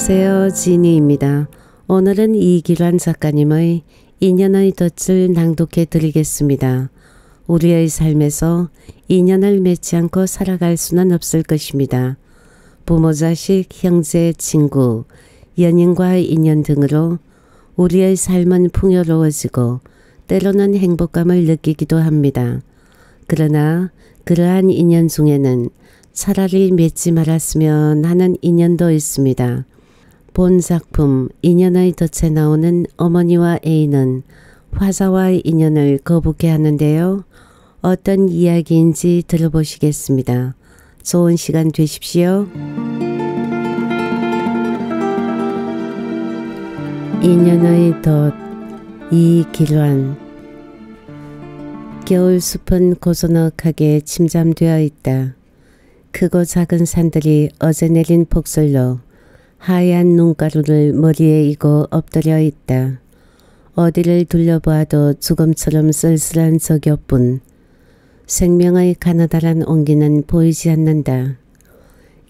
안녕하세요. 지니입니다. 오늘은 이기란 작가님의 인연의 덫을 낭독해 드리겠습니다. 우리의 삶에서 인연을 맺지 않고 살아갈 수는 없을 것입니다. 부모, 자식, 형제, 친구, 연인과의 인연 등으로 우리의 삶은 풍요로워지고 때로는 행복감을 느끼기도 합니다. 그러나 그러한 인연 중에는 차라리 맺지 말았으면 하는 인연도 있습니다. 본 작품 인연의 덫에 나오는 어머니와 애인은 화사와의 인연을 거부케 하는데요. 어떤 이야기인지 들어보시겠습니다. 좋은 시간 되십시오. 인연의 덫 이길환 겨울 숲은 고소넉하게 침잠되어 있다. 크고 작은 산들이 어제 내린 폭설로 하얀 눈가루를 머리에 이고 엎드려 있다. 어디를 둘러보아도 죽음처럼 쓸쓸한 저격뿐 생명의 가느다란 온기는 보이지 않는다.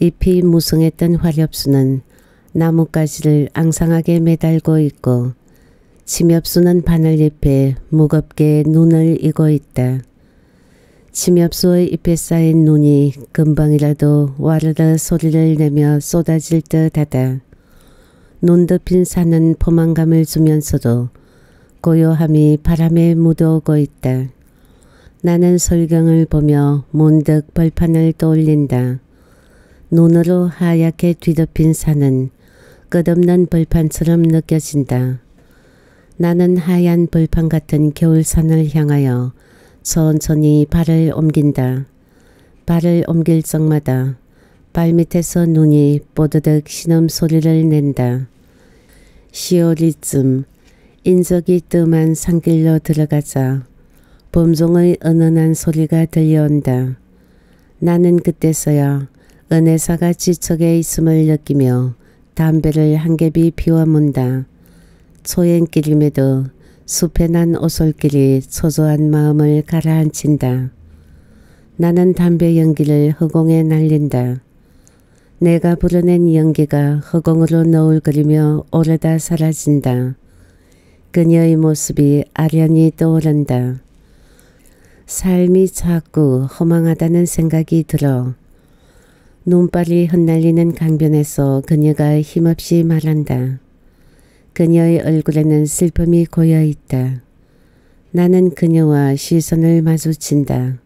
잎이 무성했던 화렵수는 나뭇가지를 앙상하게 매달고 있고 침엽수는 바늘잎에 무겁게 눈을 이고 있다. 침엽수의 잎에 쌓인 눈이 금방이라도 와르르 소리를 내며 쏟아질 듯하다. 눈 덮인 산은 포만감을 주면서도 고요함이 바람에 묻어오고 있다. 나는 설경을 보며 문득 벌판을 떠올린다. 눈으로 하얗게 뒤덮인 산은 끝없는 벌판처럼 느껴진다. 나는 하얀 벌판 같은 겨울산을 향하여 천천히 발을 옮긴다. 발을 옮길 적마다 발밑에서 눈이 뽀드득 신음 소리를 낸다. 시오리쯤 인적이 뜸한 산길로 들어가자 봄종의 은은한 소리가 들려온다. 나는 그때서야 은혜사가 지척에 있음을 느끼며 담배를 한 갭이 피워문다. 초행길임에도 숲에 난 오솔길이 초조한 마음을 가라앉힌다. 나는 담배 연기를 허공에 날린다. 내가 불어낸 연기가 허공으로 너울거리며 오르다 사라진다. 그녀의 모습이 아련히 떠오른다. 삶이 자꾸 허망하다는 생각이 들어 눈발이 흩날리는 강변에서 그녀가 힘없이 말한다. 그녀의 얼굴에는 슬픔이 고여 있다. 나는 그녀와 시선을 마주친다.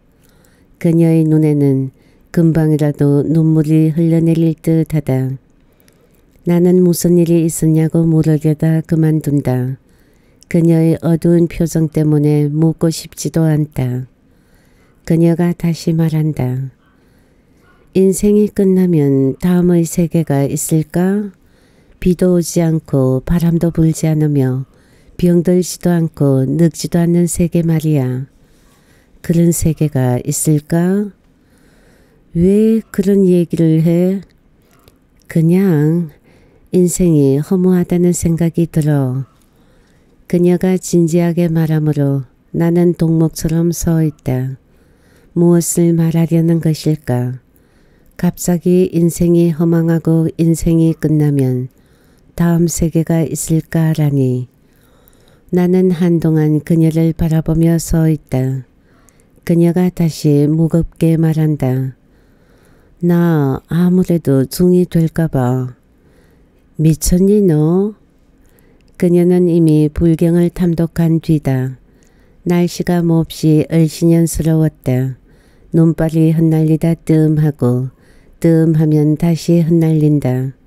그녀의 눈에는 금방이라도 눈물이 흘러내릴 듯하다. 나는 무슨 일이 있었냐고 물으려다 그만둔다. 그녀의 어두운 표정 때문에 묻고 싶지도 않다. 그녀가 다시 말한다. 인생이 끝나면 다음의 세계가 있을까? 비도 오지 않고 바람도 불지 않으며 병들지도 않고 늙지도 않는 세계 말이야. 그런 세계가 있을까? 왜 그런 얘기를 해? 그냥 인생이 허무하다는 생각이 들어. 그녀가 진지하게 말하므로 나는 동목처럼 서 있다. 무엇을 말하려는 것일까? 갑자기 인생이 허망하고 인생이 끝나면 다음 세계가 있을까라니. 나는 한동안 그녀를 바라보며 서 있다. 그녀가 다시 무겁게 말한다. 나 아무래도 중이 될까봐. 미쳤니 너? 그녀는 이미 불경을 탐독한 뒤다. 날씨가 몹시 얼씬연스러웠다. 눈발이 흩날리다 뜸하고 뜸하면 다시 흩날린다.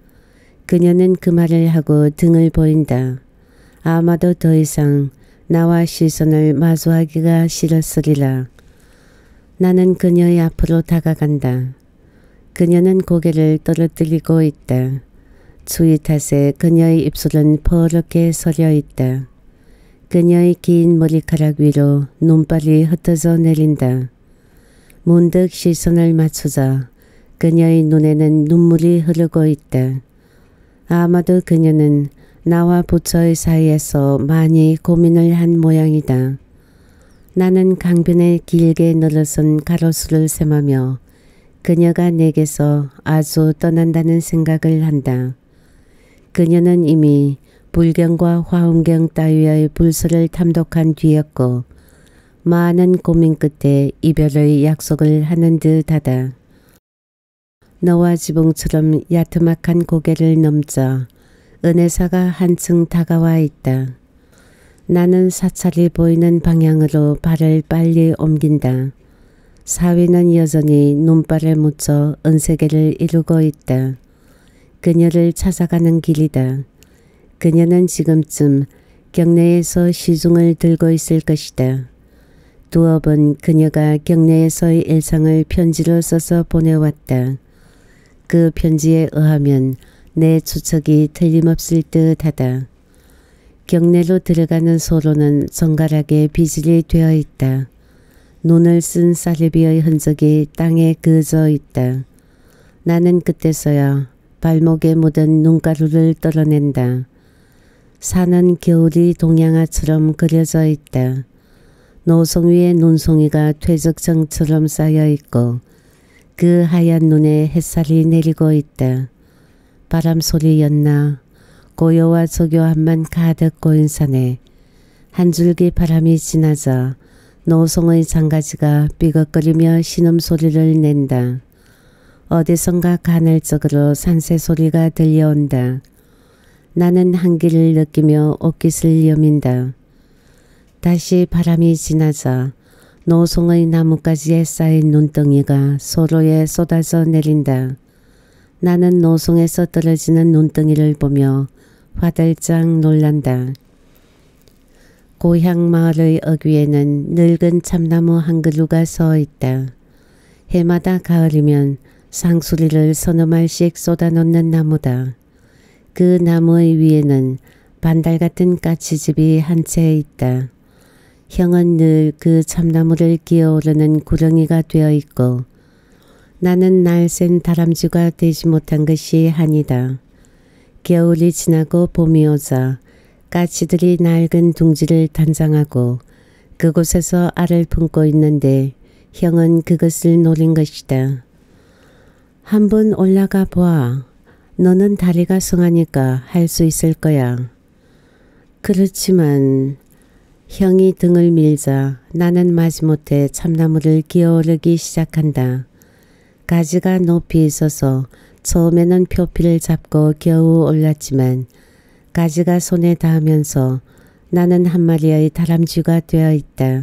그녀는 그 말을 하고 등을 보인다. 아마도 더 이상 나와 시선을 마주하기가 싫었으리라. 나는 그녀의 앞으로 다가간다. 그녀는 고개를 떨어뜨리고 있다. 추위 탓에 그녀의 입술은 퍼렇게 서려 있다. 그녀의 긴 머리카락 위로 눈발이 흩어져 내린다. 문득 시선을 맞추자 그녀의 눈에는 눈물이 흐르고 있다. 아마도 그녀는 나와 부처의 사이에서 많이 고민을 한 모양이다. 나는 강변에 길게 늘어선 가로수를 셈하며 그녀가 내게서 아주 떠난다는 생각을 한다. 그녀는 이미 불경과 화엄경 따위의 불서를 탐독한 뒤였고 많은 고민 끝에 이별의 약속을 하는 듯하다. 너와 지붕처럼 야트막한 고개를 넘자 은혜사가 한층 다가와 있다. 나는 사찰이 보이는 방향으로 발을 빨리 옮긴다. 사위는 여전히 눈발에 묻혀 은세계를 이루고 있다. 그녀를 찾아가는 길이다. 그녀는 지금쯤 경내에서 시중을 들고 있을 것이다. 번 그녀가 경내에서의 일상을 편지로 써서 보내왔다. 그 편지에 의하면 내 추측이 틀림없을 듯하다. 경내로 들어가는 소로는 정갈하게 비질이 되어 있다. 눈을 쓴 사리비의 흔적이 땅에 그어져 있다. 나는 그때서야 발목에 묻은 눈가루를 떨어낸다. 산은 겨울이 동양화처럼 그려져 있다. 노송 위에 눈송이가 퇴적정처럼 쌓여 있고 그 하얀 눈에 햇살이 내리고 있다. 바람 소리였나 고요와 조교함만 가득 고인 산에 한 줄기 바람이 지나자 노송의 장가지가 삐걱거리며 신음소리를 낸다. 어디선가 간헐적으로 산새 소리가 들려온다. 나는 한기를 느끼며 옷깃을 여민다. 다시 바람이 지나자 노송의 나뭇가지에 쌓인 눈덩이가 소로에 쏟아져 내린다. 나는 노송에서 떨어지는 눈덩이를 보며 화들짝 놀란다. 고향 마을의 어귀에는 늙은 참나무 한 그루가 서 있다. 해마다 가을이면 상수리를 서너 말씩 쏟아놓는 나무다. 그 나무의 위에는 반달 같은 까치집이 한 채 있다. 형은 늘 그 참나무를 기어오르는 구렁이가 되어 있고 나는 날쌘 다람쥐가 되지 못한 것이 한이다. 겨울이 지나고 봄이 오자 까치들이 낡은 둥지를 단장하고 그곳에서 알을 품고 있는데 형은 그것을 노린 것이다. 한번 올라가 봐. 너는 다리가 성하니까 할 수 있을 거야. 그렇지만 형이 등을 밀자 나는 마지못해 참나무를 기어오르기 시작한다. 가지가 높이 있어서 처음에는 표피를 잡고 겨우 올랐지만 가지가 손에 닿으면서 나는 한 마리의 다람쥐가 되어 있다.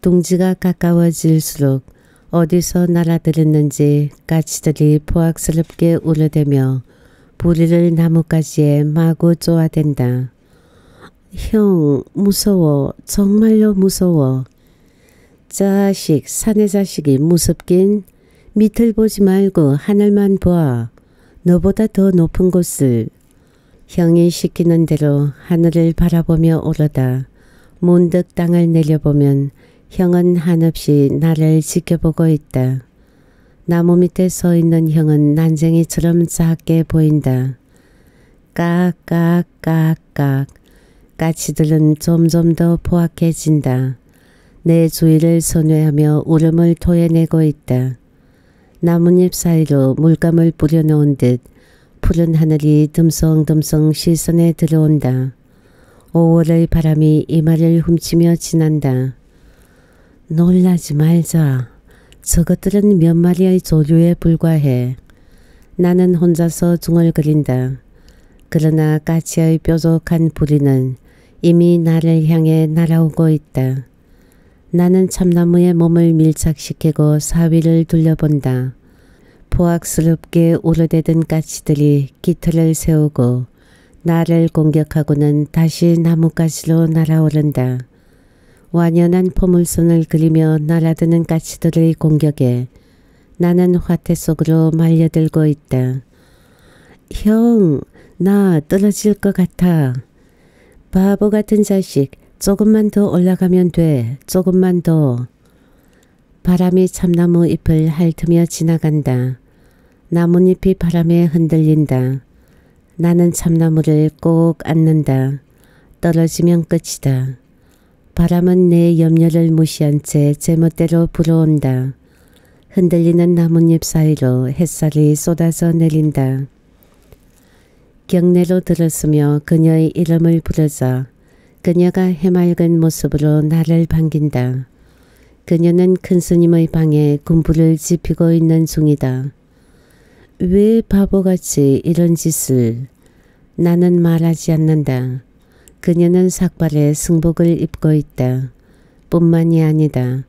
둥지가 가까워질수록 어디서 날아들었는지 까치들이 포악스럽게 울어대며 부리를 나뭇가지에 마구 쪼아댄다. 형 무서워 정말로 무서워. 자식 사내 자식이 무섭긴 밑을 보지 말고 하늘만 봐. 너보다 더 높은 곳을 형이 시키는 대로 하늘을 바라보며 오르다 문득 땅을 내려보면 형은 한없이 나를 지켜보고 있다. 나무 밑에 서 있는 형은 난쟁이처럼 작게 보인다. 깍깍깍깍 까치들은 점점 더 포악해진다. 내 주위를 선회하며 울음을 토해내고 있다. 나뭇잎 사이로 물감을 뿌려놓은 듯 푸른 하늘이 듬성듬성 시선에 들어온다. 5월의 바람이 이마를 훔치며 지난다. 놀라지 말자. 저것들은 몇 마리의 조류에 불과해. 나는 혼자서 중얼거린다. 그러나 까치의 뾰족한 부리는 이미 나를 향해 날아오고 있다. 나는 참나무에 몸을 밀착시키고 사위를 둘러본다. 포악스럽게 오르대던 까치들이 깃털을 세우고 나를 공격하고는 다시 나뭇가지로 날아오른다. 완연한 포물선을 그리며 날아드는 까치들의 공격에 나는 화태 속으로 말려들고 있다. 형, 나 떨어질 것 같아. 바보 같은 자식, 조금만 더 올라가면 돼. 조금만 더. 바람이 참나무 잎을 핥으며 지나간다. 나뭇잎이 바람에 흔들린다. 나는 참나무를 꼭 안는다. 떨어지면 끝이다. 바람은 내 염려를 무시한 채 제멋대로 불어온다. 흔들리는 나뭇잎 사이로 햇살이 쏟아져 내린다. 경내로 들었으며 그녀의 이름을 부르자 그녀가 해맑은 모습으로 나를 반긴다. 그녀는 큰 스님의 방에 군부를 지피고 있는 중이다. 왜 바보같이 이런 짓을 나는 말하지 않는다. 그녀는 삭발에 승복을 입고 있다. 뿐만이 아니다.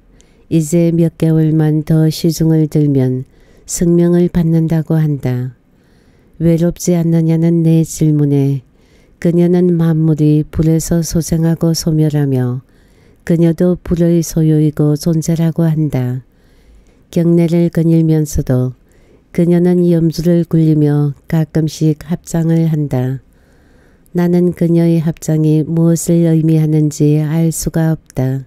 이제 몇 개월만 더 시중을 들면 승명을 받는다고 한다. 외롭지 않느냐는 내 질문에 그녀는 만물이 불에서 소생하고 소멸하며 그녀도 불의 소유이고 존재라고 한다. 경례를 거닐면서도 그녀는 염주를 굴리며 가끔씩 합장을 한다. 나는 그녀의 합장이 무엇을 의미하는지 알 수가 없다.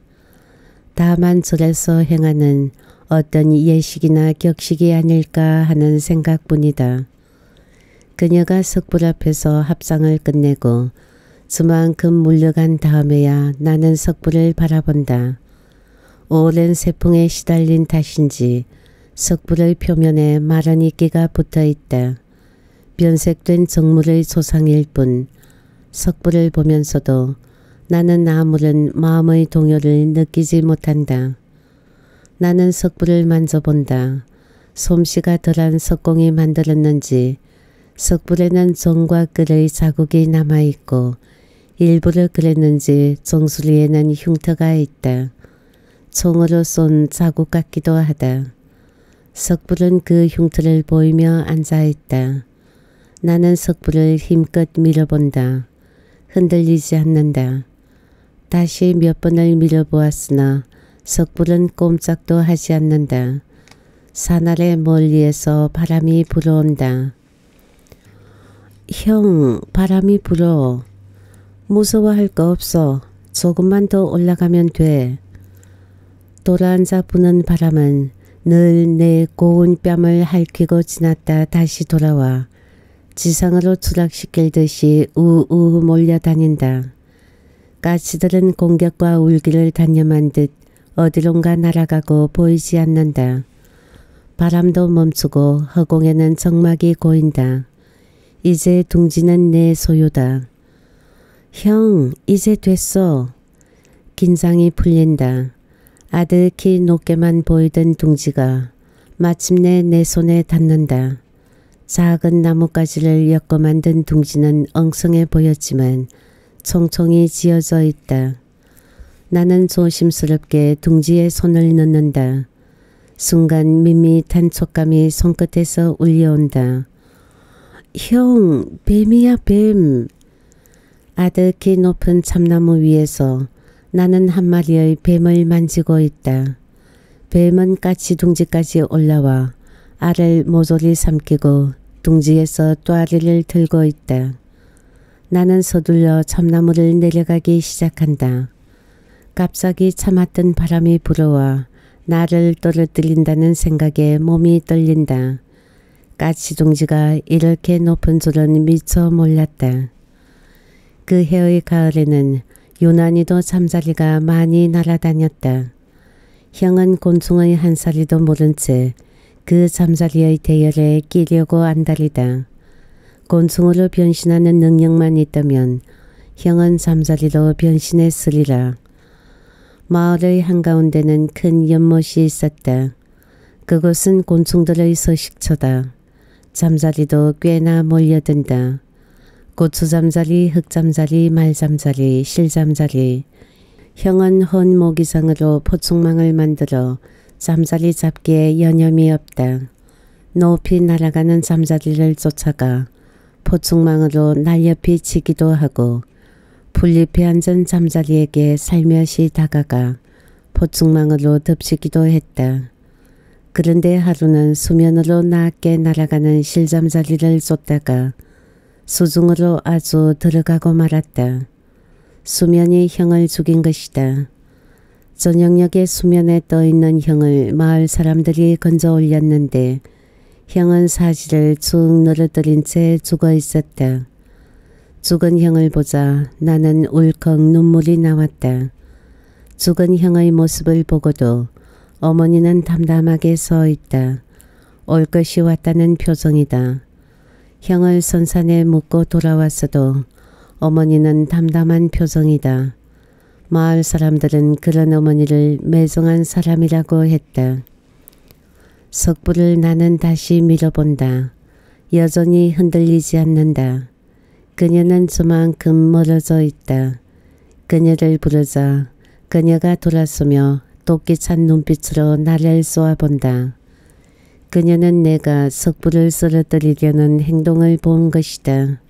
다만 절에서 행하는 어떤 예식이나 격식이 아닐까 하는 생각뿐이다. 그녀가 석불 앞에서 합상을 끝내고 수만큼 물러간 다음에야 나는 석불을 바라본다. 오랜 세풍에 시달린 탓인지 석불의 표면에 마른 이끼가 붙어 있다. 변색된 정물의 조상일 뿐 석불을 보면서도 나는 아무런 마음의 동요를 느끼지 못한다. 나는 석불을 만져본다. 솜씨가 덜한 석공이 만들었는지 석불에는 종과 끌의 자국이 남아있고 일부러 그랬는지 종수리에는 흉터가 있다. 총으로 쏜 자국 같기도 하다. 석불은 그 흉터를 보이며 앉아있다. 나는 석불을 힘껏 밀어본다. 흔들리지 않는다. 다시 몇 번을 밀어보았으나 석불은 꼼짝도 하지 않는다. 산아래 멀리에서 바람이 불어온다. 형, 바람이 불어. 무서워할 거 없어. 조금만 더 올라가면 돼. 돌아앉아 부는 바람은 늘 내 고운 뺨을 핥히고 지났다 다시 돌아와 지상으로 추락시킬 듯이 우우 몰려다닌다. 가시들은 공격과 울기를 단념한 듯 어디론가 날아가고 보이지 않는다. 바람도 멈추고 허공에는 정막이 고인다. 이제 둥지는 내 소유다. 형, 이제 됐어. 긴장이 풀린다. 아득히 높게만 보이던 둥지가 마침내 내 손에 닿는다. 작은 나뭇가지를 엮어 만든 둥지는 엉성해 보였지만 총총이 지어져 있다. 나는 조심스럽게 둥지에 손을 넣는다. 순간 밋밋한 촉감이 손끝에서 울려온다. 형, 뱀이야 뱀. 아득 히 높은 참나무 위에서 나는 한 마리의 뱀을 만지고 있다. 뱀은 까치 둥지까지 올라와 알을 모조리 삼키고 둥지에서 또아리를 들고 있다. 나는 서둘러 참나무를 내려가기 시작한다. 갑자기 참았던 바람이 불어와 나를 떨어뜨린다는 생각에 몸이 떨린다. 까치둥지가 이렇게 높은 줄은 미처 몰랐다. 그 해의 가을에는 유난히도 잠자리가 많이 날아다녔다. 형은 곤충의 한 사리도 모른 채 그 잠자리의 대열에 끼려고 안달이다. 곤충으로 변신하는 능력만 있다면 형은 잠자리로 변신했으리라. 마을의 한가운데는 큰 연못이 있었다. 그곳은 곤충들의 서식처다. 잠자리도 꽤나 몰려든다. 고추 잠자리, 흙 잠자리, 말 잠자리, 실 잠자리. 형은 헌 모기장으로 포충망을 만들어 잠자리 잡기에 여념이 없다. 높이 날아가는 잠자리를 쫓아가 포충망으로 날렵히 치기도 하고 풀잎에 앉은 잠자리에게 살며시 다가가 포충망으로 덮치기도 했다. 그런데 하루는 수면으로 낮게 날아가는 실잠자리를 쫓다가 수중으로 아주 들어가고 말았다. 수면이 형을 죽인 것이다. 저녁녘에 수면에 떠있는 형을 마을 사람들이 건져 올렸는데 형은 사지를 쭉 늘어뜨린 채 죽어 있었다. 죽은 형을 보자 나는 울컥 눈물이 나왔다. 죽은 형의 모습을 보고도 어머니는 담담하게 서 있다. 올 것이 왔다는 표정이다. 형을 선산에 묻고 돌아왔어도 어머니는 담담한 표정이다. 마을 사람들은 그런 어머니를 매정한 사람이라고 했다. 석부를 나는 다시 밀어본다. 여전히 흔들리지 않는다. 그녀는 저만큼 멀어져 있다. 그녀를 부르자 그녀가 돌아서며 도끼 찬 눈빛으로 나를 쏘아본다. 그녀는 내가 석부를 쓰러뜨리려는 행동을 본 것이다.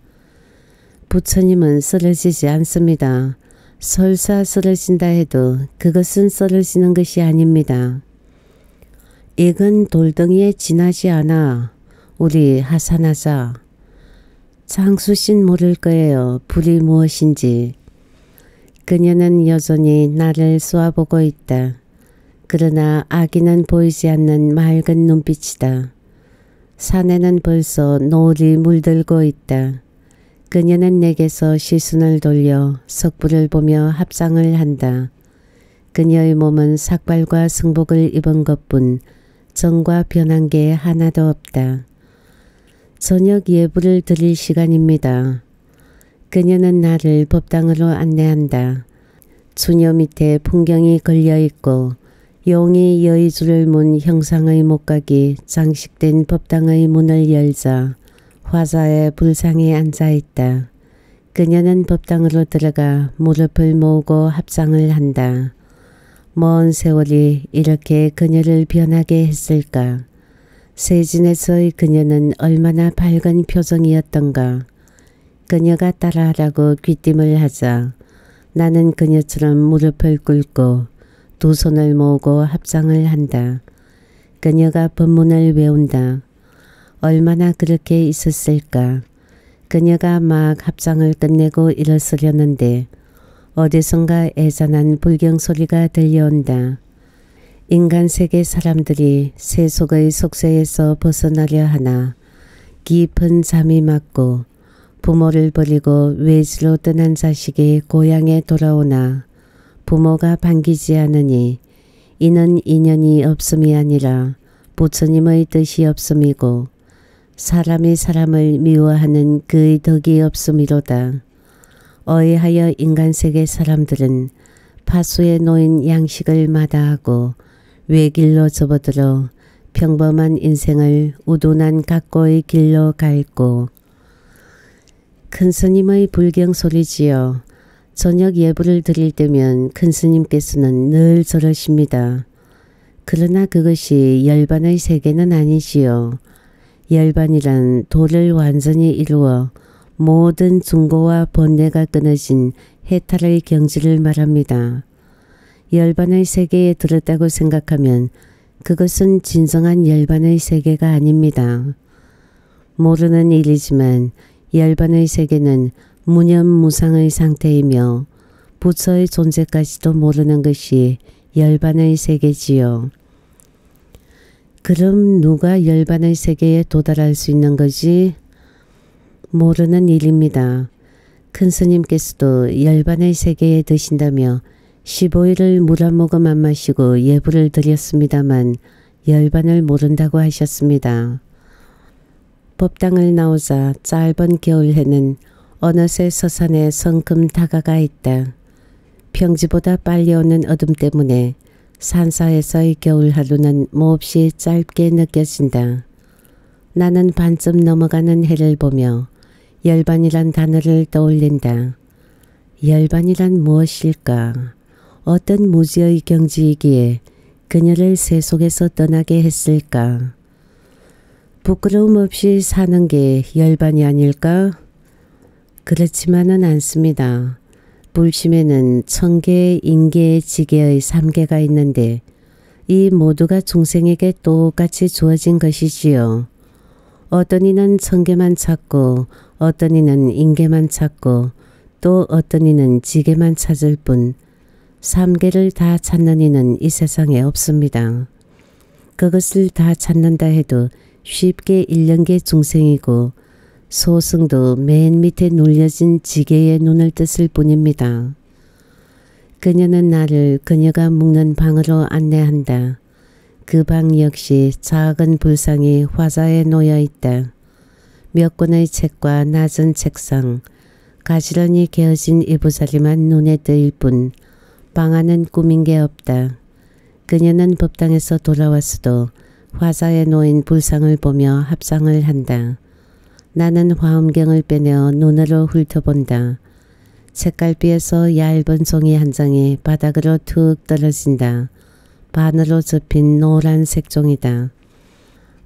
부처님은 쓰러지지 않습니다. 설사 쓰러진다 해도 그것은 쓰러지는 것이 아닙니다. 익은 돌덩이에 지나지 않아 우리 하산하자. 장수신 모를 거예요. 불이 무엇인지. 그녀는 여전히 나를 쏘아보고 있다. 그러나 아기는 보이지 않는 맑은 눈빛이다. 산에는 벌써 노을이 물들고 있다. 그녀는 내게서 시선을 돌려 석불을 보며 합장을 한다. 그녀의 몸은 삭발과 승복을 입은 것뿐 정과 변한 게 하나도 없다. 저녁 예불을 드릴 시간입니다. 그녀는 나를 법당으로 안내한다. 주녀 밑에 풍경이 걸려있고 용이 여의주를 문 형상의 목각이 장식된 법당의 문을 열자 화자의 불상에 앉아있다. 그녀는 법당으로 들어가 무릎을 모으고 합장을 한다. 먼 세월이 이렇게 그녀를 변하게 했을까. 세진에서의 그녀는 얼마나 밝은 표정이었던가. 그녀가 따라하라고 귀띔을 하자 나는 그녀처럼 무릎을 꿇고 두 손을 모으고 합장을 한다. 그녀가 법문을 외운다. 얼마나 그렇게 있었을까. 그녀가 막 합장을 끝내고 일어서려는데 어디선가 애잔한 불경 소리가 들려온다. 인간 세계 사람들이 세속의 속세에서 벗어나려 하나 깊은 잠이 맞고 부모를 버리고 외지로 떠난 자식이 고향에 돌아오나 부모가 반기지 않으니 이는 인연이 없음이 아니라 부처님의 뜻이 없음이고 사람이 사람을 미워하는 그의 덕이 없음이로다. 어이하여 인간세계 사람들은 파수에 놓인 양식을 마다하고 외길로 접어들어 평범한 인생을 우둔한 각고의 길로 갈고 큰 스님의 불경 소리지요. 저녁 예불을 드릴 때면 큰 스님께서는 늘 저러십니다. 그러나 그것이 열반의 세계는 아니지요. 열반이란 도를 완전히 이루어 모든 중고와 번뇌가 끊어진 해탈의 경지를 말합니다. 열반의 세계에 들었다고 생각하면 그것은 진정한 열반의 세계가 아닙니다. 모르는 일이지만 열반의 세계는 무념무상의 상태이며 부처의 존재까지도 모르는 것이 열반의 세계지요. 그럼 누가 열반의 세계에 도달할 수 있는 거지? 모르는 일입니다. 큰 스님께서도 열반의 세계에 드신다며 15일을 물 한 모금 안 마시고 예불을 드렸습니다만 열반을 모른다고 하셨습니다. 법당을 나오자 짧은 겨울해는 어느새 서산에 성큼 다가가 있다. 평지보다 빨리 오는 어둠 때문에 산사에서의 겨울 하루는 몹시 짧게 느껴진다. 나는 반쯤 넘어가는 해를 보며 열반이란 단어를 떠올린다. 열반이란 무엇일까? 어떤 무지의 경지이기에 그녀를 세속에서 떠나게 했을까? 부끄러움 없이 사는 게 열반이 아닐까? 그렇지만은 않습니다. 불심에는 천계, 인계, 지계의 삼계가 있는데 이 모두가 중생에게 똑같이 주어진 것이지요. 어떤 이는 천계만 찾고 어떤 이는 인계만 찾고 또 어떤 이는 지계만 찾을 뿐 삼계를 다 찾는 이는 이 세상에 없습니다. 그것을 다 찾는다 해도 쉽게 일년계 중생이고 소승도 맨 밑에 눌려진 지게에 눈을 떴을 뿐입니다. 그녀는 나를 그녀가 묵는 방으로 안내한다. 그 방 역시 작은 불상이 화자에 놓여 있다. 몇 권의 책과 낮은 책상, 가지런히 개어진 이부자리만 눈에 뜰뿐방 안은 꾸민 게 없다. 그녀는 법당에서 돌아왔어도 화사에 놓인 불상을 보며 합상을 한다. 나는 화엄경을 빼내어 눈으로 훑어본다. 책갈피에서 얇은 종이 한 장이 바닥으로 툭 떨어진다. 반으로 접힌 노란색 종이다.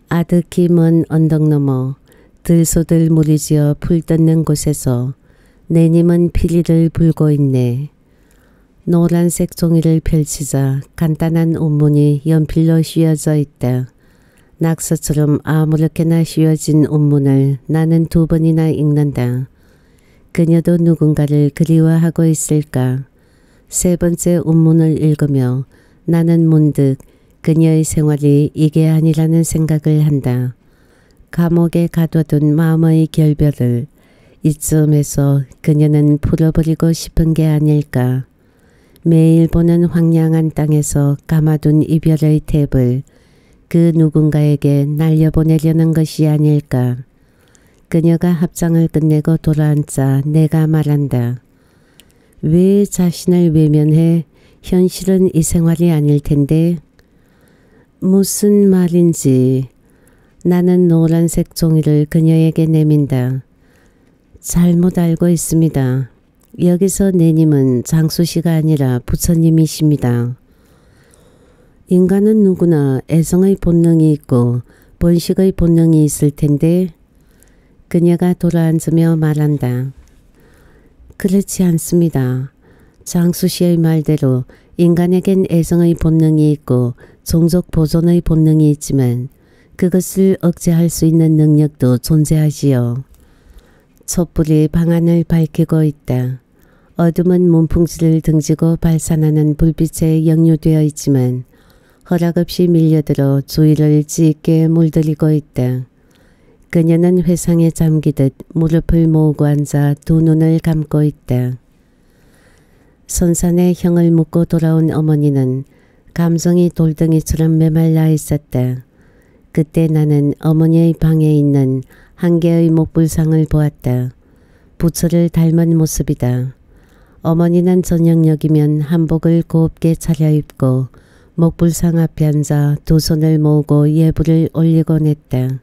아득히 먼 언덕 너머 들소들 무리지어 풀 뜯는 곳에서 내님은 피리를 불고 있네. 노란색 종이를 펼치자 간단한 운문이 연필로 휘어져 있다. 낙서처럼 아무렇게나 휘어진 운문을 나는 두 번이나 읽는다. 그녀도 누군가를 그리워하고 있을까? 세 번째 운문을 읽으며 나는 문득 그녀의 생활이 이게 아니라는 생각을 한다. 감옥에 가둬둔 마음의 결별을 이쯤에서 그녀는 풀어버리고 싶은 게 아닐까. 매일 보는 황량한 땅에서 감아둔 이별의 탭을 그 누군가에게 날려보내려는 것이 아닐까. 그녀가 합장을 끝내고 돌아앉자 내가 말한다. 왜 자신을 외면해 현실은 이 생활이 아닐 텐데 무슨 말인지 나는 노란색 종이를 그녀에게 내민다. 잘못 알고 있습니다. 여기서 내님은 장수 씨가 아니라 부처님이십니다. 인간은 누구나 애성의 본능이 있고 본식의 본능이 있을 텐데 그녀가 돌아앉으며 말한다. 그렇지 않습니다. 장수 씨의 말대로 인간에겐 애성의 본능이 있고 종족 보존의 본능이 있지만 그것을 억제할 수 있는 능력도 존재하지요. 촛불이 방안을 밝히고 있다. 어둠은 문풍지를 등지고 발산하는 불빛에 역류되어 있지만 허락 없이 밀려들어 주위를 짙게 물들이고 있다. 그녀는 회상에 잠기듯 무릎을 모으고 앉아 두 눈을 감고 있다. 선산에 형을 묻고 돌아온 어머니는 감성이 돌덩이처럼 메말라 있었다. 그때 나는 어머니의 방에 있는 한 개의 목불상을 보았다. 부처를 닮은 모습이다. 어머니는 저녁녘이면 한복을 곱게 차려입고 목불상 앞에 앉아 두 손을 모으고 예불을 올리곤 했다.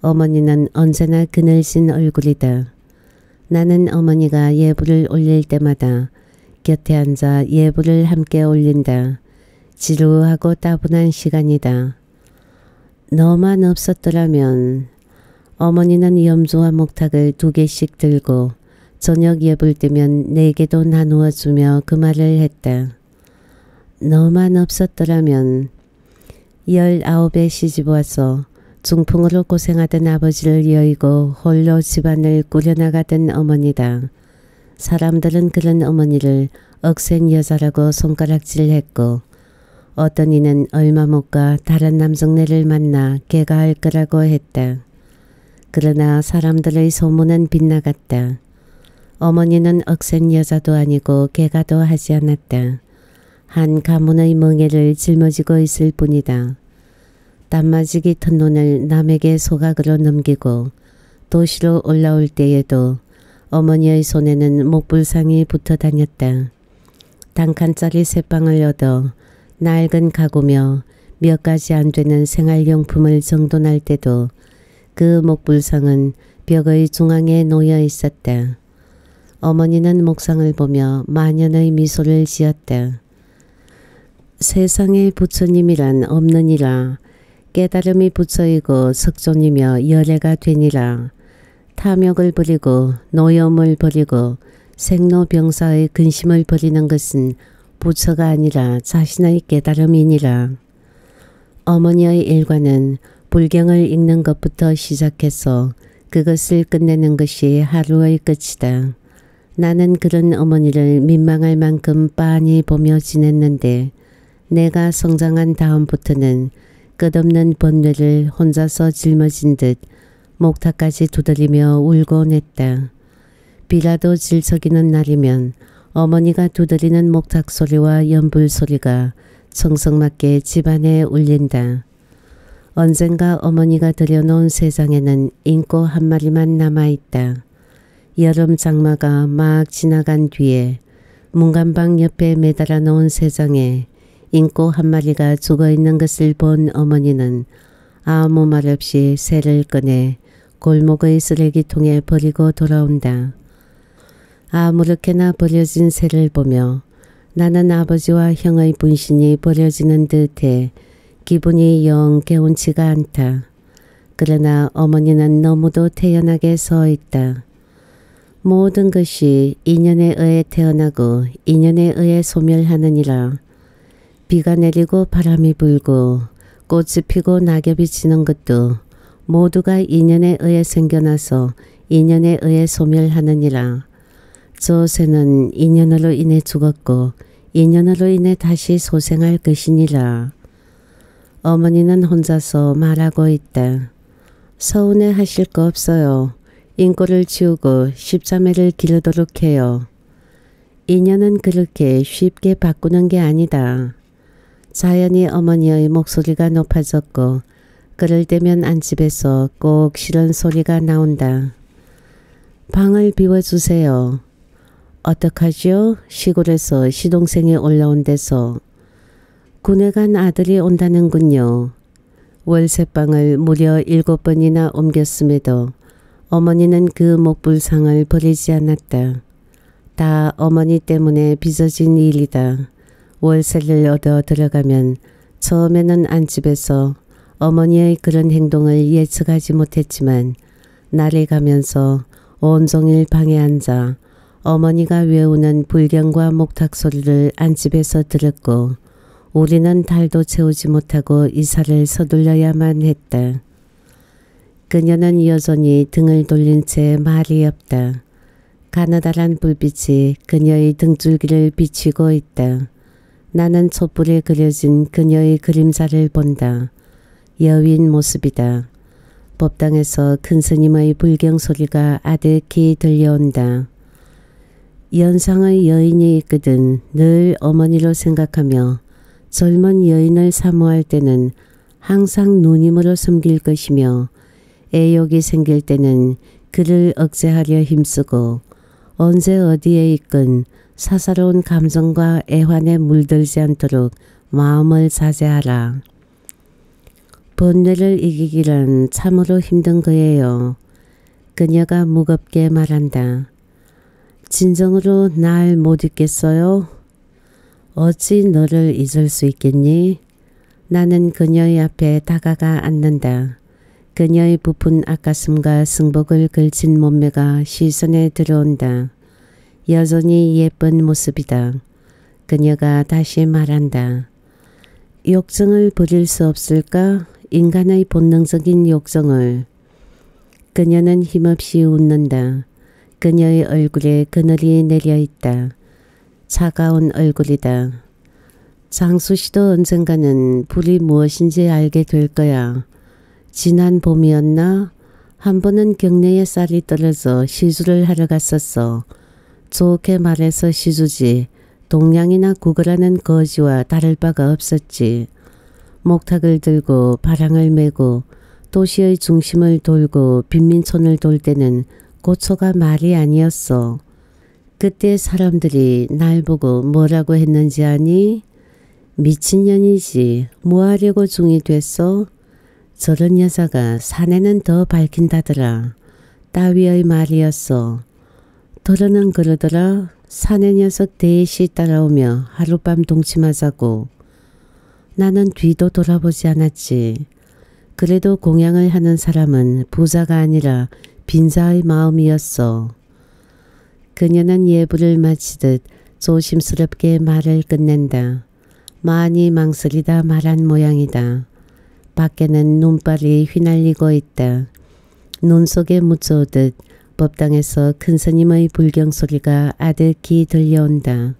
어머니는 언제나 그늘진 얼굴이다. 나는 어머니가 예불을 올릴 때마다 곁에 앉아 예불을 함께 올린다. 지루하고 따분한 시간이다. 너만 없었더라면 어머니는 염주와 목탁을 두 개씩 들고 저녁 예불 때면 네 개도 나누어 주며 그 말을 했다. 너만 없었더라면 열아홉에 시집 와서 중풍으로 고생하던 아버지를 여의고 홀로 집안을 꾸려나가던 어머니다. 사람들은 그런 어머니를 억센 여자라고 손가락질했고 어떤 이는 얼마 못 가 다른 남성네를 만나 개가 할 거라고 했다. 그러나 사람들의 소문은 빗나갔다. 어머니는 억센 여자도 아니고 개가도 하지 않았다. 한 가문의 멍에를 짊어지고 있을 뿐이다. 땀맞이기 턴논을 남에게 소각으로 넘기고 도시로 올라올 때에도 어머니의 손에는 목불상이 붙어 다녔다. 단칸짜리 새빵을 얻어 낡은 가구며 몇 가지 안 되는 생활용품을 정돈할 때도 그 목불상은 벽의 중앙에 놓여 있었다. 어머니는 목상을 보며 만연의 미소를 지었다. 세상에 부처님이란 없느니라 깨달음이 부처이고 석존이며 열애가 되니라. 탐욕을 버리고 노염을 버리고 생로병사의 근심을 버리는 것은 부처가 아니라 자신의 깨달음이니라. 어머니의 일과는 불경을 읽는 것부터 시작해서 그것을 끝내는 것이 하루의 끝이다. 나는 그런 어머니를 민망할 만큼 빤히 보며 지냈는데 내가 성장한 다음부터는 끝없는 번뇌를 혼자서 짊어진 듯 목탁까지 두드리며 울곤 했다. 비라도 질척이는 날이면 어머니가 두드리는 목탁 소리와 연불 소리가 청성맞게 집안에 울린다. 언젠가 어머니가 들여놓은 세상에는 인꼬 한 마리만 남아있다. 여름 장마가 막 지나간 뒤에 문간방 옆에 매달아 놓은 세상에 인꼬 한 마리가 죽어 있는 것을 본 어머니는 아무 말 없이 새를 꺼내 골목의 쓰레기통에 버리고 돌아온다. 아무렇게나 버려진 새를 보며 나는 아버지와 형의 분신이 버려지는 듯해 기분이 영 개운치가 않다. 그러나 어머니는 너무도 태연하게 서 있다. 모든 것이 인연에 의해 태어나고 인연에 의해 소멸하느니라. 비가 내리고 바람이 불고 꽃이 피고 낙엽이 지는 것도 모두가 인연에 의해 생겨나서 인연에 의해 소멸하느니라. 저 새는 인연으로 인해 죽었고 인연으로 인해 다시 소생할 것이니라. 어머니는 혼자서 말하고 있다. 서운해 하실 거 없어요. 인꼬를 치우고 십자매를 기르도록 해요. 인연은 그렇게 쉽게 바꾸는 게 아니다. 자연히 어머니의 목소리가 높아졌고 그럴 때면 안집에서 꼭 싫은 소리가 나온다. 방을 비워주세요. 어떡하죠? 시골에서 시동생이 올라온 데서 군에 간 아들이 온다는군요. 월세방을 무려 일곱 번이나 옮겼음에도 어머니는 그 목불상을 버리지 않았다. 다 어머니 때문에 빚어진 일이다. 월세를 얻어 들어가면 처음에는 안집에서 어머니의 그런 행동을 예측하지 못했지만 날이 가면서 온종일 방에 앉아 어머니가 외우는 불경과 목탁 소리를 안집에서 들었고 우리는 달도 채우지 못하고 이사를 서둘러야만 했다. 그녀는 여전히 등을 돌린 채 말이 없다. 가느다란 불빛이 그녀의 등줄기를 비치고 있다. 나는 촛불에 그려진 그녀의 그림자를 본다. 여윈 모습이다. 법당에서 큰 스님의 불경 소리가 아득히 들려온다. 연상의 여인이 있거든 늘 어머니로 생각하며 젊은 여인을 사모할 때는 항상 누님으로 섬길 것이며 애욕이 생길 때는 그를 억제하려 힘쓰고 언제 어디에 있건 사사로운 감정과 애환에 물들지 않도록 마음을 자제하라. 번뇌를 이기기란 참으로 힘든 거예요. 그녀가 무겁게 말한다. 진정으로 날 못 잊겠어요? 어찌 너를 잊을 수 있겠니? 나는 그녀의 앞에 다가가 앉는다. 그녀의 부푼 아가슴과 승복을 걸친 몸매가 시선에 들어온다. 여전히 예쁜 모습이다. 그녀가 다시 말한다. 욕정을 부릴 수 없을까? 인간의 본능적인 욕정을. 그녀는 힘없이 웃는다. 그녀의 얼굴에 그늘이 내려 있다. 차가운 얼굴이다. 장수 씨도 언젠가는 불이 무엇인지 알게 될 거야. 지난 봄이었나? 한 번은 경내에 쌀이 떨어져 시주를 하러 갔었어. 좋게 말해서 시주지. 동양이나 구걸하는 거지와 다를 바가 없었지. 목탁을 들고 바랑을 메고 도시의 중심을 돌고 빈민촌을 돌 때는 고초가 말이 아니었어. 그때 사람들이 날 보고 뭐라고 했는지 아니? 미친년이지 뭐하려고 중이 됐어? 저런 여자가 사내는 더 밝힌다더라. 따위의 말이었어. 더러는 그러더라. 사내 녀석 대시 따라오며 하룻밤 동침하자고. 나는 뒤도 돌아보지 않았지. 그래도 공양을 하는 사람은 부자가 아니라 빈자의 마음이었어. 그녀는 예부를 마치듯 조심스럽게 말을 끝낸다. 많이 망설이다 말한 모양이다. 밖에는 눈발이 휘날리고 있다. 눈 속에 묻혀오듯 법당에서 큰 스님의 불경 소리가 아득히 들려온다.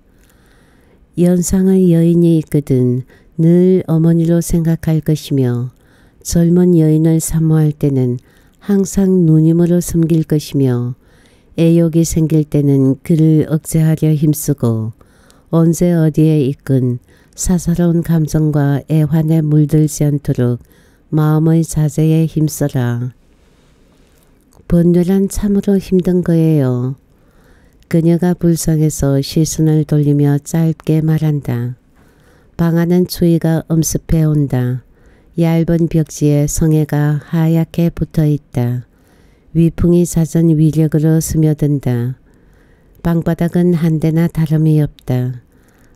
연상의 여인이 있거든 늘 어머니로 생각할 것이며 젊은 여인을 사모할 때는 항상 누님으로 섬길 것이며 애욕이 생길 때는 그를 억제하려 힘쓰고 언제 어디에 있건 사사로운 감정과 애환에 물들지 않도록 마음의 자세에 힘써라. 번뇌란 참으로 힘든 거예요. 그녀가 불쌍해서 시선을 돌리며 짧게 말한다. 방 안은 추위가 엄습해 온다. 얇은 벽지에 성에가 하얗게 붙어 있다. 위풍이 잦은 위력으로 스며든다. 방바닥은 한데나 다름이 없다.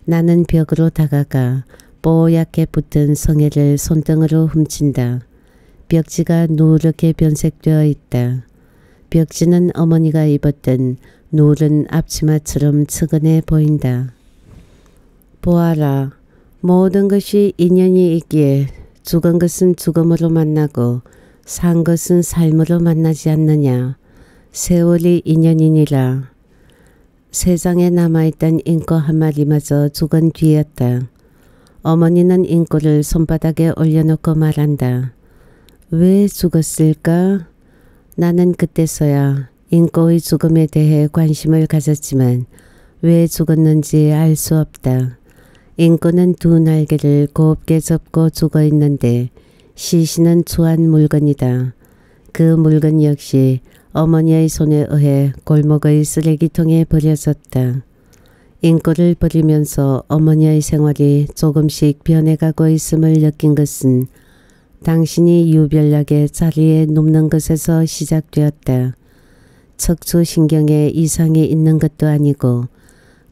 나는 벽으로 다가가 뽀얗게 붙은 성에를 손등으로 훔친다. 벽지가 누렇게 변색되어 있다. 벽지는 어머니가 입었던 노른 앞치마처럼 측은해 보인다. 보아라. 모든 것이 인연이 있기에 죽은 것은 죽음으로 만나고 산 것은 삶으로 만나지 않느냐. 세월이 인연이니라. 세상에 남아있던 인코 한 마리마저 죽은 뒤였다. 어머니는 인코를 손바닥에 올려놓고 말한다. 왜 죽었을까? 나는 그때서야 인코의 죽음에 대해 관심을 가졌지만 왜 죽었는지 알 수 없다. 인코는 두 날개를 곱게 접고 죽어 있는데 시신은 추한 물건이다. 그 물건 역시 어머니의 손에 의해 골목의 쓰레기통에 버려졌다. 인코를 버리면서 어머니의 생활이 조금씩 변해가고 있음을 느낀 것은 당신이 유별나게 자리에 눕는 것에서 시작되었다. 척추신경에 이상이 있는 것도 아니고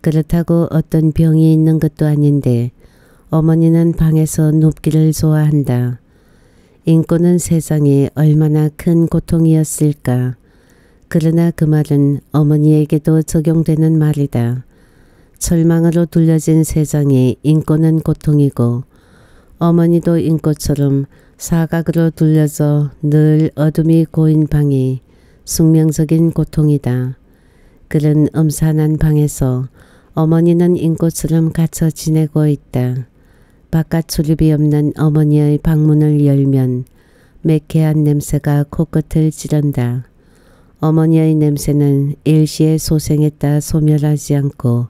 그렇다고 어떤 병이 있는 것도 아닌데 어머니는 방에서 눕기를 좋아한다. 인고는 세상이 얼마나 큰 고통이었을까. 그러나 그 말은 어머니에게도 적용되는 말이다. 절망으로 둘려진 세상이 인고는 고통이고 어머니도 인고처럼 사각으로 둘려져 늘 어둠이 고인 방이 숙명적인 고통이다. 그런 음산한 방에서 어머니는 인고처럼 갇혀 지내고 있다. 바깥 출입이 없는 어머니의 방문을 열면 매캐한 냄새가 코끝을 찌른다. 어머니의 냄새는 일시에 소생했다 소멸하지 않고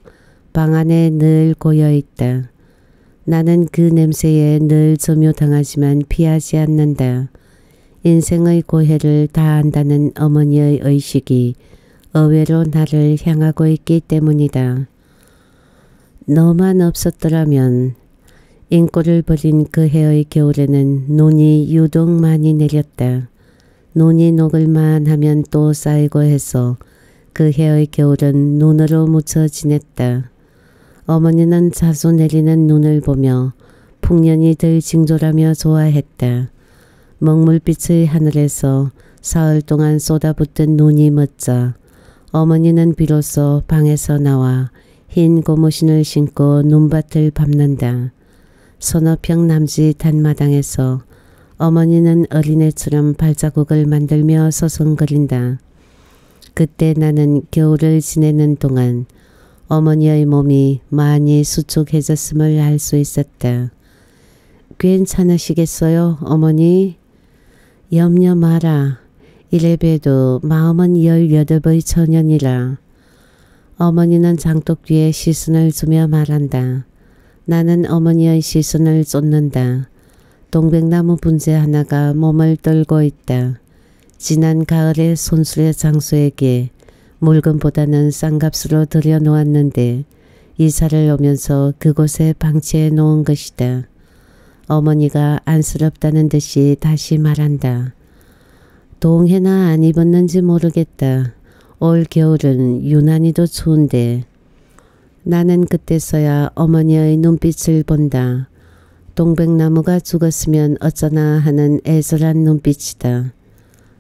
방 안에 늘 고여있다. 나는 그 냄새에 늘 점유당하지만 피하지 않는다. 인생의 고해를 다한다는 어머니의 의식이 의외로 나를 향하고 있기 때문이다. 너만 없었더라면 인꼬를 버린 그 해의 겨울에는 눈이 유독 많이 내렸다. 눈이 녹을만 하면 또 쌓이고 해서 그 해의 겨울은 눈으로 묻혀 지냈다. 어머니는 자주 내리는 눈을 보며 풍년이 들 징조라며 좋아했다. 먹물빛의 하늘에서 사흘 동안 쏟아붓던 눈이 멎자 어머니는 비로소 방에서 나와 흰 고무신을 신고 눈밭을 밟는다. 서너 평 남짓 단마당에서 어머니는 어린애처럼 발자국을 만들며 서성거린다. 그때 나는 겨울을 지내는 동안 어머니의 몸이 많이 수축해졌음을 알 수 있었다. 괜찮으시겠어요, 어머니? 염려 마라. 이래봬도 마음은 열여덟의 처년이라. 어머니는 장독 뒤에 시선을 주며 말한다. 나는 어머니의 시선을 쫓는다. 동백나무 분재 하나가 몸을 떨고 있다. 지난 가을에 손수레 장수에게 물건보다는 싼 값으로 들여놓았는데 이사를 오면서 그곳에 방치해 놓은 것이다. 어머니가 안쓰럽다는 듯이 다시 말한다. 동해나 안 입었는지 모르겠다. 올 겨울은 유난히도 추운데 나는 그때서야 어머니의 눈빛을 본다. 동백나무가 죽었으면 어쩌나 하는 애절한 눈빛이다.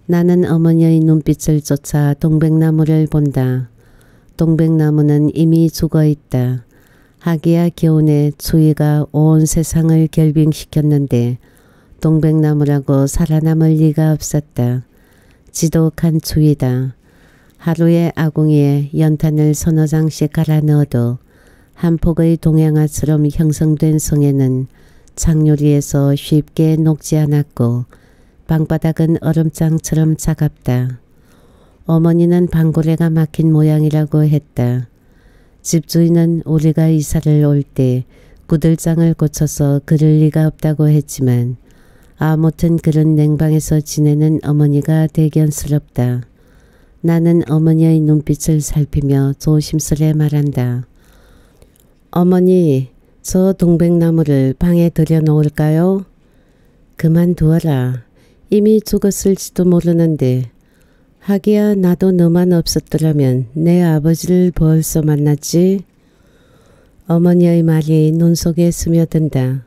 나는 어머니의 눈빛을 쫓아 동백나무를 본다. 동백나무는 이미 죽어 있다. 하기야 기온에 추위가 온 세상을 결빙시켰는데 동백나무라고 살아남을 리가 없었다. 지독한 추위다. 하루에 아궁이에 연탄을 서너 장씩 갈아 넣어도 한 폭의 동양화처럼 형성된 성에는 창요리에서 쉽게 녹지 않았고 방바닥은 얼음장처럼 차갑다. 어머니는 방고래가 막힌 모양이라고 했다. 집주인은 우리가 이사를 올 때 구들장을 고쳐서 그럴 리가 없다고 했지만 아무튼 그런 냉방에서 지내는 어머니가 대견스럽다. 나는 어머니의 눈빛을 살피며 조심스레 말한다. 어머니, 저 동백나무를 방에 들여놓을까요? 그만두어라. 이미 죽었을지도 모르는데 하기야 나도 너만 없었더라면 내 아버지를 벌써 만났지. 어머니의 말이 눈 속에 스며든다.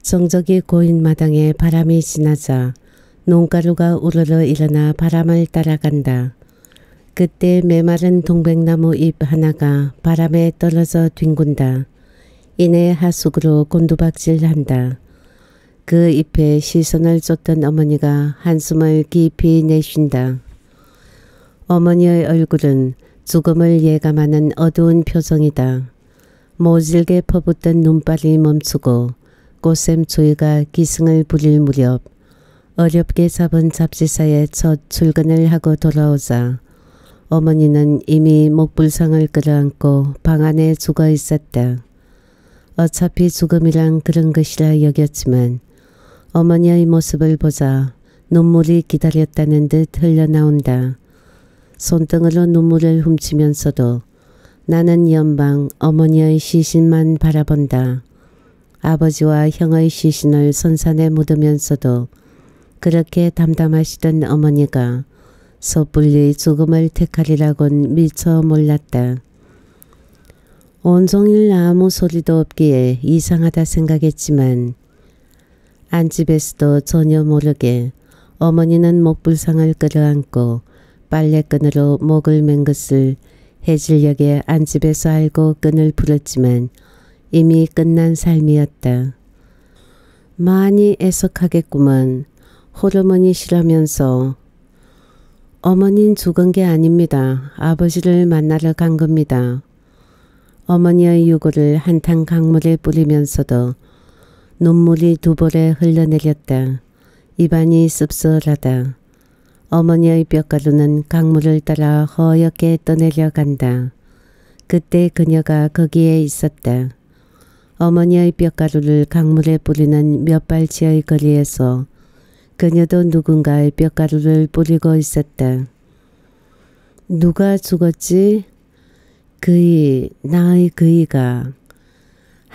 정적이 고인 마당에 바람이 지나자 농가루가 우르르 일어나 바람을 따라간다. 그때 메마른 동백나무 잎 하나가 바람에 떨어져 뒹군다. 이내 하숙으로 곤두박질한다. 그 잎에 시선을 쫓던 어머니가 한숨을 깊이 내쉰다. 어머니의 얼굴은 죽음을 예감하는 어두운 표정이다. 모질게 퍼붓던 눈발이 멈추고 꽃샘추위가 기승을 부릴 무렵 어렵게 잡은 잡지사에 첫 출근을 하고 돌아오자 어머니는 이미 목불상을 끌어안고 방 안에 죽어 있었다. 어차피 죽음이란 그런 것이라 여겼지만 어머니의 모습을 보자 눈물이 기다렸다는 듯 흘러나온다. 손등으로 눈물을 훔치면서도 나는 연방 어머니의 시신만 바라본다. 아버지와 형의 시신을 선산에 묻으면서도 그렇게 담담하시던 어머니가 섣불리 죽음을 택하리라곤 미처 몰랐다. 온종일 아무 소리도 없기에 이상하다 생각했지만 안집에서도 전혀 모르게 어머니는 목불상을 끌어안고 빨래끈으로 목을 맨 것을 해질녘에 안집에서 알고 끈을 풀었지만 이미 끝난 삶이었다. 많이 애석하겠구먼. 호르몬이시라면서 어머닌 죽은 게 아닙니다. 아버지를 만나러 간 겁니다. 어머니의 유골을 한탕 강물에 뿌리면서도 눈물이 두 볼에 흘러내렸다. 입안이 씁쓸하다. 어머니의 뼈가루는 강물을 따라 허옇게 떠내려 간다. 그때 그녀가 거기에 있었다. 어머니의 뼈가루를 강물에 뿌리는 몇 발치의 거리에서 그녀도 누군가의 뼈가루를 뿌리고 있었다. 누가 죽었지? 그이, 나의 그이가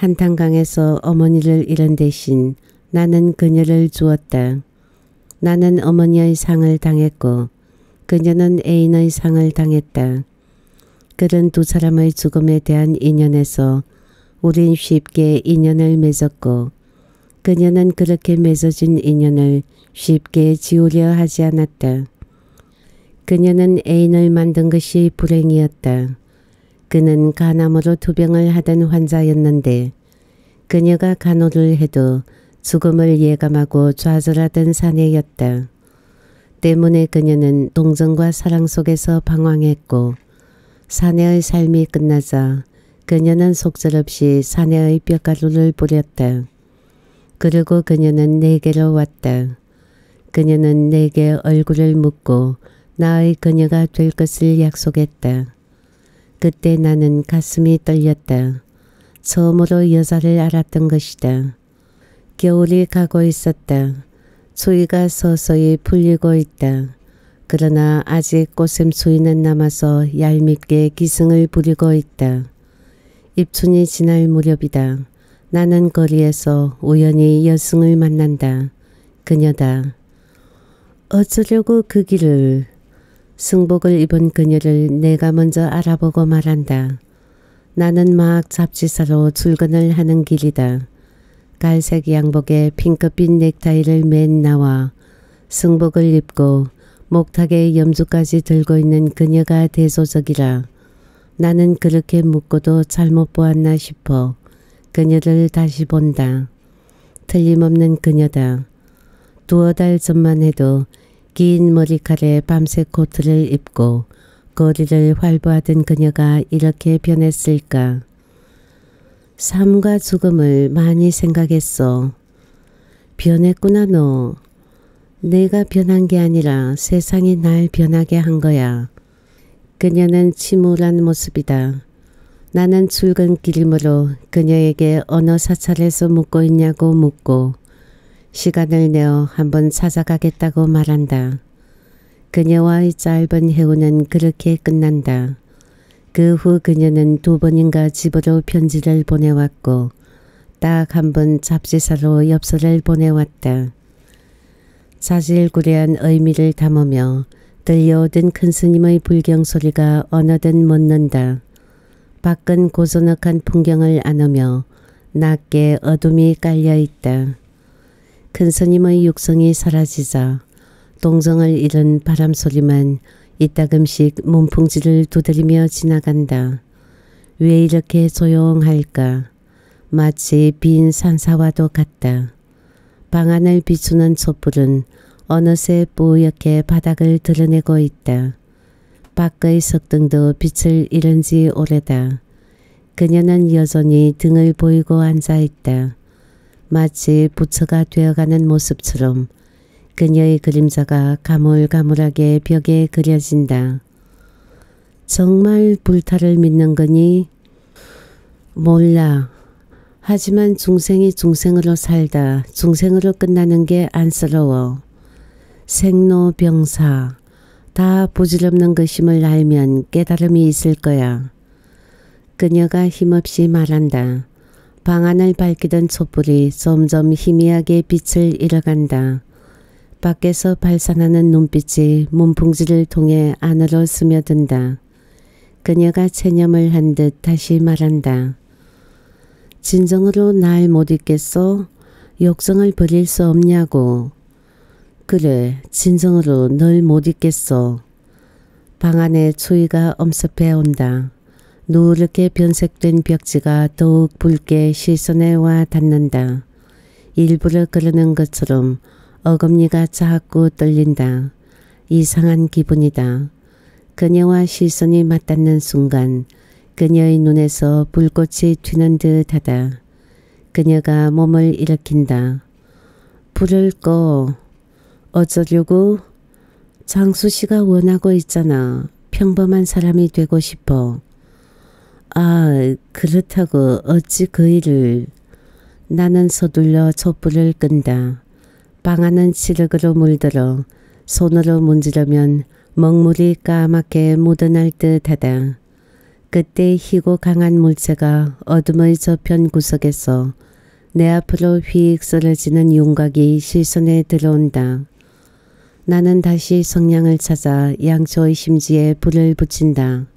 한탄강에서 어머니를 잃은 대신 나는 그녀를 주었다. 나는 어머니의 상을 당했고 그녀는 애인의 상을 당했다. 그런 두 사람의 죽음에 대한 인연에서 우린 쉽게 인연을 맺었고 그녀는 그렇게 맺어진 인연을 쉽게 지우려 하지 않았다. 그녀는 애인을 만든 것이 불행이었다. 그는 간암으로 투병을 하던 환자였는데 그녀가 간호를 해도 죽음을 예감하고 좌절하던 사내였다. 때문에 그녀는 동정과 사랑 속에서 방황했고 사내의 삶이 끝나자 그녀는 속절없이 사내의 뼈가루를 뿌렸다. 그리고 그녀는 내게로 왔다. 그녀는 내게 얼굴을 묻고 나의 그녀가 될 것을 약속했다. 그때 나는 가슴이 떨렸다. 처음으로 여자를 알았던 것이다. 겨울이 가고 있었다. 추위가 서서히 풀리고 있다. 그러나 아직 꽃샘 추위는 남아서 얄밉게 기승을 부리고 있다. 입춘이 지날 무렵이다. 나는 거리에서 우연히 여승을 만난다. 그녀다. 어쩌려고 그 길을 승복을 입은 그녀를 내가 먼저 알아보고 말한다. 나는 막 잡지사로 출근을 하는 길이다. 갈색 양복에 핑크빛 넥타이를 맨 나와 승복을 입고 목탁에 염주까지 들고 있는 그녀가 대소적이라 나는 그렇게 묻고도 잘못 보았나 싶어 그녀를 다시 본다. 틀림없는 그녀다. 두어 달 전만 해도 긴 머리칼에 밤색 코트를 입고 거리를 활보하던 그녀가 이렇게 변했을까. 삶과 죽음을 많이 생각했어. 변했구나 너. 내가 변한 게 아니라 세상이 날 변하게 한 거야. 그녀는 침울한 모습이다. 나는 출근길 이므로 그녀에게 어느 사찰에서 묵고 있냐고 묻고 시간을 내어 한번 찾아가겠다고 말한다. 그녀와의 짧은 해우는 그렇게 끝난다. 그 후 그녀는 두 번인가 집으로 편지를 보내왔고 딱 한 번 잡지사로 엽서를 보내왔다. 자질구레한 의미를 담으며 들려오던 큰 스님의 불경 소리가 어느덧 멎는다. 밖은 고즈넉한 풍경을 안으며 낮게 어둠이 깔려있다. 큰 스님의 육성이 사라지자 동정을 잃은 바람소리만 이따금씩 문풍지를 두드리며 지나간다. 왜 이렇게 조용할까? 마치 빈 산사와도 같다. 방 안을 비추는 촛불은 어느새 뿌옇게 바닥을 드러내고 있다. 밖의 석등도 빛을 잃은 지 오래다. 그녀는 여전히 등을 보이고 앉아있다. 마치 부처가 되어가는 모습처럼 그녀의 그림자가 가물가물하게 벽에 그려진다. 정말 불타를 믿는 거니? 몰라. 하지만 중생이 중생으로 살다 중생으로 끝나는 게 안쓰러워. 생로병사 다 부질없는 것임을 알면 깨달음이 있을 거야. 그녀가 힘없이 말한다. 방안을 밝히던 촛불이 점점 희미하게 빛을 잃어간다. 밖에서 발산하는 눈빛이 문풍지를 통해 안으로 스며든다. 그녀가 체념을 한 듯 다시 말한다. 진정으로 날 못 잊겠어? 욕성을 버릴 수 없냐고. 그래, 진정으로 널 못 잊겠어. 방 안에 추위가 엄습해 온다. 누렇게 변색된 벽지가 더욱 붉게 시선에 와 닿는다. 일부러 그러는 것처럼 어금니가 자꾸 떨린다. 이상한 기분이다. 그녀와 시선이 맞닿는 순간 그녀의 눈에서 불꽃이 튀는 듯하다. 그녀가 몸을 일으킨다. 불을 꺼. 어쩌려고? 장수 씨가 원하고 있잖아. 평범한 사람이 되고 싶어. 아, 그렇다고 어찌 그 일을. 나는 서둘러 촛불을 끈다. 방안은 치르그로 물들어 손으로 문지르면 먹물이 까맣게 묻어날 듯하다. 그때 희고 강한 물체가 어둠의 저편 구석에서 내 앞으로 휙 쓰러지는 윤곽이 시선에 들어온다. 나는 다시 성냥을 찾아 양초의 심지에 불을 붙인다.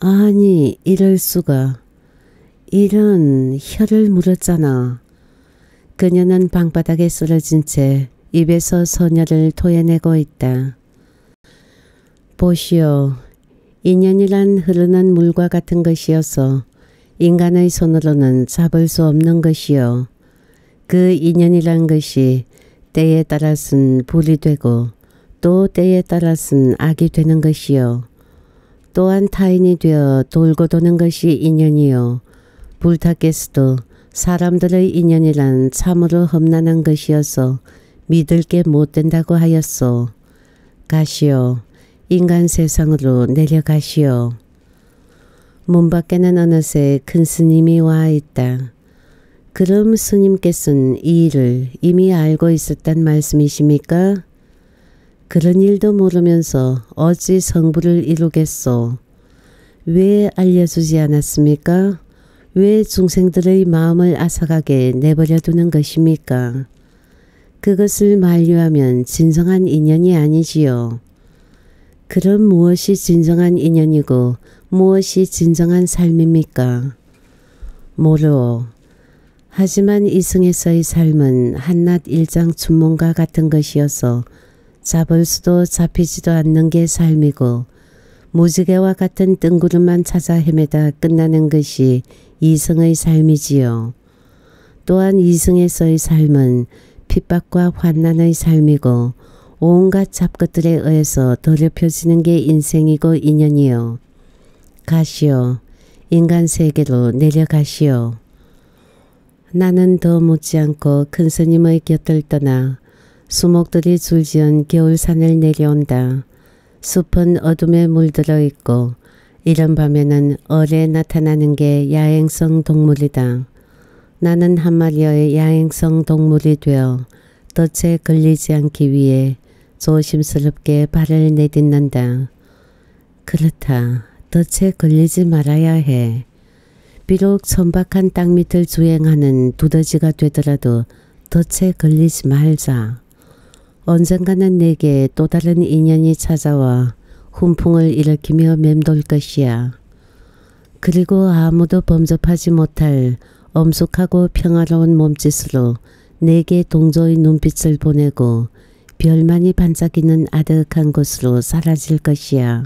아니 이럴 수가. 이런 혀를 물었잖아. 그녀는 방바닥에 쓰러진 채 입에서 소녀를 토해내고 있다. 보시오. 인연이란 흐르는 물과 같은 것이어서 인간의 손으로는 잡을 수 없는 것이요. 그 인연이란 것이 때에 따라서는 불이 되고 또 때에 따라서는 악이 되는 것이요. 또한 타인이 되어 돌고 도는 것이 인연이요. 불타께서도 사람들의 인연이란 참으로 험난한 것이어서 믿을 게 못 된다고 하였소. 가시오. 인간 세상으로 내려가시오. 문 밖에는 어느새 큰 스님이 와 있다. 그럼 스님께서는 이 일을 이미 알고 있었단 말씀이십니까? 그런 일도 모르면서 어찌 성부를 이루겠소? 왜 알려주지 않았습니까? 왜 중생들의 마음을 앗아가게 내버려 두는 것입니까? 그것을 만류하면 진정한 인연이 아니지요. 그럼 무엇이 진정한 인연이고 무엇이 진정한 삶입니까? 모르오. 하지만 이승에서의 삶은 한낱 일장 춘몽과 같은 것이어서 잡을 수도 잡히지도 않는 게 삶이고 무지개와 같은 뜬구름만 찾아 헤매다 끝나는 것이 이승의 삶이지요. 또한 이승에서의 삶은 핍박과 환난의 삶이고 온갖 잡것들에 의해서 더럽혀지는 게 인생이고 인연이요. 가시오. 인간 세계로 내려가시오. 나는 더 묻지 않고 큰 스님의 곁을 떠나 수목들이 줄지은 겨울산을 내려온다. 숲은 어둠에 물들어 있고 이런 밤에는 어뢰 나타나는 게 야행성 동물이다. 나는 한 마리의 야행성 동물이 되어 덫에 걸리지 않기 위해 조심스럽게 발을 내딛는다. 그렇다. 덫에 걸리지 말아야 해. 비록 천박한 땅 밑을 주행하는 두더지가 되더라도 덫에 걸리지 말자. 언젠가는 내게 또 다른 인연이 찾아와 훈풍을 일으키며 맴돌 것이야. 그리고 아무도 범접하지 못할 엄숙하고 평화로운 몸짓으로 내게 동조의 눈빛을 보내고 별만이 반짝이는 아득한 곳으로 사라질 것이야.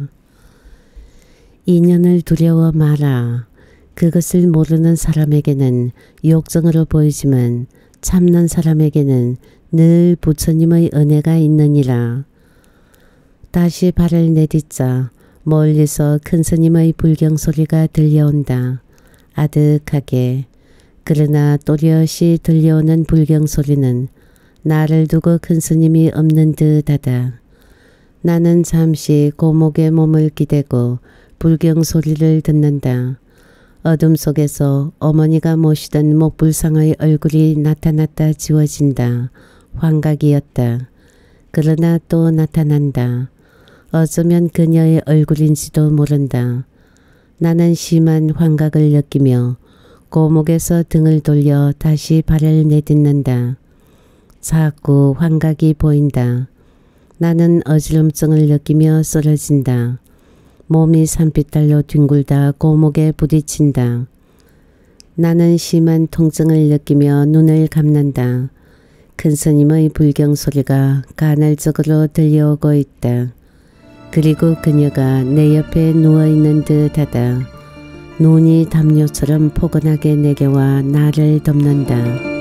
인연을 두려워 마라. 그것을 모르는 사람에게는 욕정으로 보이지만 참는 사람에게는 늘 부처님의 은혜가 있느니라. 다시 발을 내딛자 멀리서 큰 스님의 불경 소리가 들려온다. 아득하게. 그러나 또렷이 들려오는 불경 소리는 나를 두고 큰 스님이 없는 듯하다. 나는 잠시 고목의 몸을 기대고 불경 소리를 듣는다. 어둠 속에서 어머니가 모시던 목불상의 얼굴이 나타났다 지워진다. 환각이었다. 그러나 또 나타난다. 어쩌면 그녀의 얼굴인지도 모른다. 나는 심한 환각을 느끼며 고목에서 등을 돌려 다시 발을 내딛는다. 자꾸 환각이 보인다. 나는 어지럼증을 느끼며 쓰러진다. 몸이 산비탈로 뒹굴다 고목에 부딪힌다. 나는 심한 통증을 느끼며 눈을 감는다. 큰 스님의 불경 소리가 간헐적으로 들려오고 있다. 그리고 그녀가 내 옆에 누워있는 듯하다. 눈이 담요처럼 포근하게 내게 와 나를 덮는다.